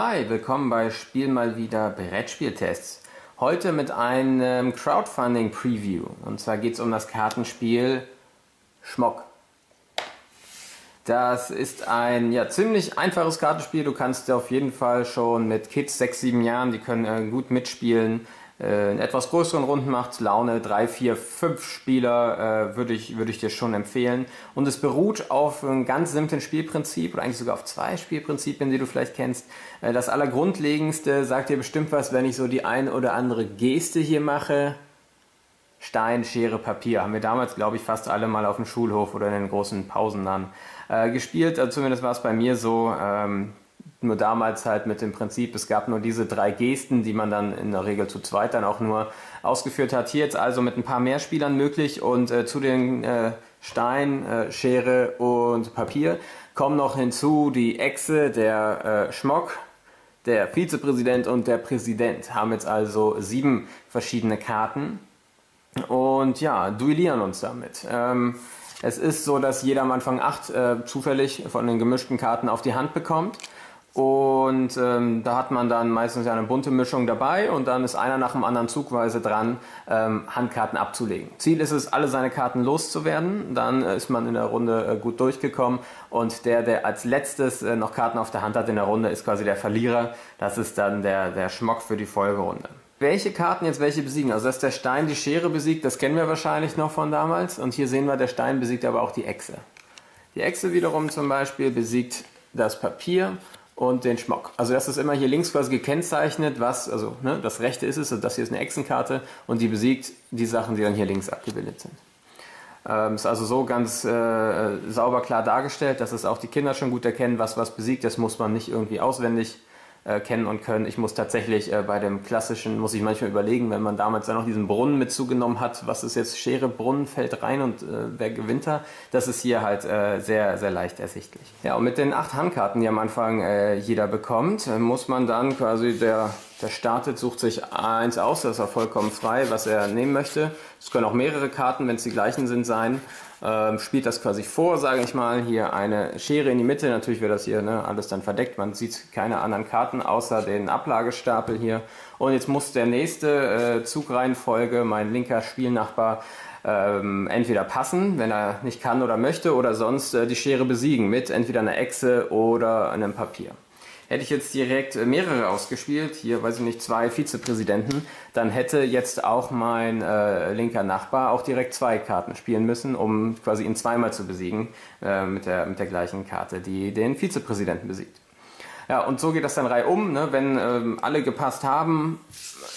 Hi, willkommen bei Spiel mal wieder Brettspieltests. Heute mit einem Crowdfunding-Preview. Und zwar geht es um das Kartenspiel Schmock. Das ist ein ja, ziemlich einfaches Kartenspiel. Du kannst auf jeden Fall schon mit Kids 6, 7 Jahren, die können äh, gut mitspielen äh, in etwas größeren Runden macht Laune. Drei, vier, fünf Spieler äh, würde ich, würd ich dir schon empfehlen. Und es beruht auf einem ganz simplen Spielprinzip oder eigentlich sogar auf zwei Spielprinzipien, die du vielleicht kennst. Äh, das Allergrundlegendste sagt dir bestimmt was, wenn ich so die ein oder andere Geste hier mache. Stein, Schere, Papier. Haben wir damals, glaube ich, fast alle mal auf dem Schulhof oder in den großen Pausen dann äh, gespielt. Also zumindest war es bei mir so. Ähm, nur damals halt mit dem Prinzip, es gab nur diese drei Gesten, die man dann in der Regel zu zweit dann auch nur ausgeführt hat. Hier jetzt also mit ein paar mehr Spielern möglich und äh, zu den äh, Stein, äh, Schere und Papier kommen noch hinzu die Echse, der äh, Schmock, der Vizepräsident und der Präsident. Haben jetzt also sieben verschiedene Karten und ja, duellieren uns damit. Ähm, es ist so, dass jeder am Anfang acht äh, zufällig von den gemischten Karten auf die Hand bekommt. Und ähm, da hat man dann meistens eine bunte Mischung dabei und dann ist einer nach dem anderen zugweise dran, ähm, Handkarten abzulegen. Ziel ist es, alle seine Karten loszuwerden. Dann äh, ist man in der Runde äh, gut durchgekommen und der, der als letztes äh, noch Karten auf der Hand hat in der Runde, ist quasi der Verlierer. Das ist dann der, der Schmock für die Folgerunde. Welche Karten jetzt welche besiegen? Also dass der Stein die Schere besiegt, das kennen wir wahrscheinlich noch von damals. Und hier sehen wir, der Stein besiegt aber auch die Echse. Die Echse wiederum zum Beispiel besiegt das Papier und den Schmock. Also das ist immer hier links quasi gekennzeichnet, was, also ne, das rechte ist es, also das hier ist eine Echsenkarte und die besiegt die Sachen, die dann hier links abgebildet sind. Ähm, ist also so ganz äh, sauber klar dargestellt, dass es auch die Kinder schon gut erkennen, was was besiegt. Das muss man nicht irgendwie auswendig äh, kennen und können. Ich muss tatsächlich äh, bei dem klassischen, muss ich manchmal überlegen, wenn man damals dann noch diesen Brunnen mit zugenommen hat, was ist jetzt Schere, Brunnen fällt rein und äh, wer gewinnt da? Das ist hier halt äh, sehr, sehr leicht ersichtlich. Ja, und mit den acht Handkarten, die am Anfang äh, jeder bekommt, muss man dann quasi, der, der startet, sucht sich eins aus, das ist er vollkommen frei, was er nehmen möchte. Es können auch mehrere Karten, wenn es die gleichen sind, sein ähm, spielt das quasi vor, sage ich mal. Hier eine Schere in die Mitte. Natürlich wird das hier ne, alles dann verdeckt. Man sieht keine anderen Karten außer den Ablagestapel hier. Und jetzt muss der nächste äh, Zugreihenfolge, mein linker Spielnachbar, ähm, entweder passen, wenn er nicht kann oder möchte, oder sonst äh, die Schere besiegen mit entweder einer Echse oder einem Papier. Hätte ich jetzt direkt äh, mehrere ausgespielt, hier weiß ich nicht, zwei Vizepräsidenten, dann hätte jetzt auch mein äh, linker Nachbar auch direkt zwei Karten spielen müssen, um quasi ihn zweimal zu besiegen äh, mit, der, mit der gleichen Karte, die den Vizepräsidenten besiegt. Ja, und so geht das dann reihum. Ne? Wenn ähm, alle gepasst haben,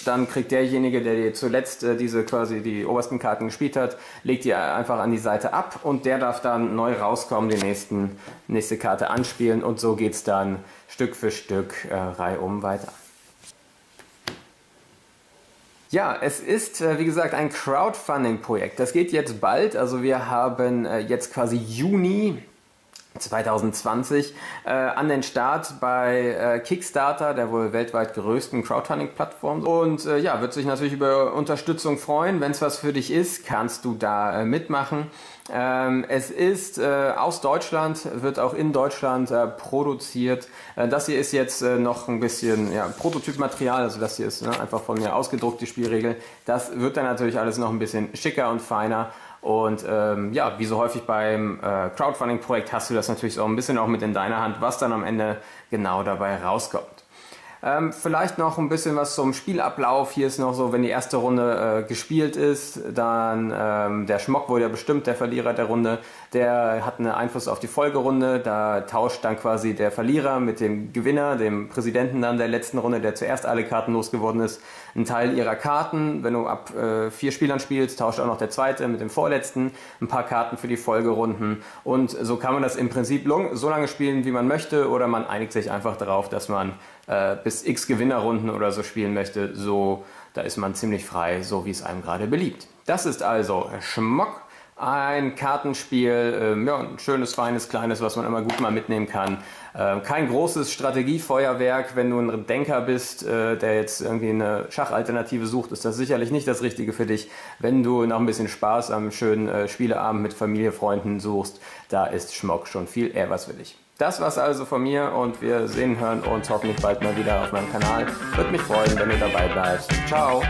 dann kriegt derjenige, der dir zuletzt äh, diese quasi die obersten Karten gespielt hat, legt die einfach an die Seite ab und der darf dann neu rauskommen, die nächsten, nächste Karte anspielen und so geht's dann Stück für Stück äh, reihum weiter. Ja, es ist, äh, wie gesagt, ein Crowdfunding-Projekt. Das geht jetzt bald. Also wir haben äh, jetzt quasi Juni 2020 äh, an den Start bei äh, Kickstarter, der wohl weltweit größten Crowdfunding-Plattform. Und äh, ja, wird sich natürlich über Unterstützung freuen. Wenn es was für dich ist, kannst du da äh, mitmachen. Ähm, es ist äh, aus Deutschland, wird auch in Deutschland äh, produziert. das hier ist jetzt noch ein bisschen ja, Prototypmaterial, also das hier ist ne, einfach von mir ausgedruckt, die Spielregel. Das wird dann natürlich alles noch ein bisschen schicker und feiner. Und ähm, ja, wie so häufig beim äh, Crowdfunding-Projekt hast du das natürlich so ein bisschen auch mit in deiner Hand, was dann am Ende genau dabei rauskommt. Ähm, vielleicht noch ein bisschen was zum Spielablauf. Hier ist noch so, wenn die erste Runde äh, gespielt ist, dann ähm, der Schmock wurde ja bestimmt, der Verlierer der Runde, der hat einen Einfluss auf die Folgerunde. Da tauscht dann quasi der Verlierer mit dem Gewinner, dem Präsidenten dann der letzten Runde, der zuerst alle Karten losgeworden ist, einen Teil ihrer Karten. Wenn du ab äh, vier Spielern spielst, tauscht auch noch der zweite mit dem vorletzten ein paar Karten für die Folgerunden. Und so kann man das im Prinzip so lange spielen, wie man möchte, oder man einigt sich einfach darauf, dass man äh, bis x Gewinnerrunden oder so spielen möchte, so da ist man ziemlich frei, so wie es einem gerade beliebt. Das ist also Schmock, ein Kartenspiel, ähm, ja, ein schönes, feines, kleines, was man immer gut mal mitnehmen kann. Ähm, kein großes Strategiefeuerwerk, wenn du ein Denker bist, äh, der jetzt irgendwie eine Schachalternative sucht, ist das sicherlich nicht das Richtige für dich. Wenn du noch ein bisschen Spaß am schönen äh, Spieleabend mit Familie, Freunden suchst, da ist Schmock schon viel eher was für dich. Das war's also von mir und wir sehen, hören uns hoffentlich bald mal wieder auf meinem Kanal. Würde mich freuen, wenn ihr dabei bleibt. Ciao!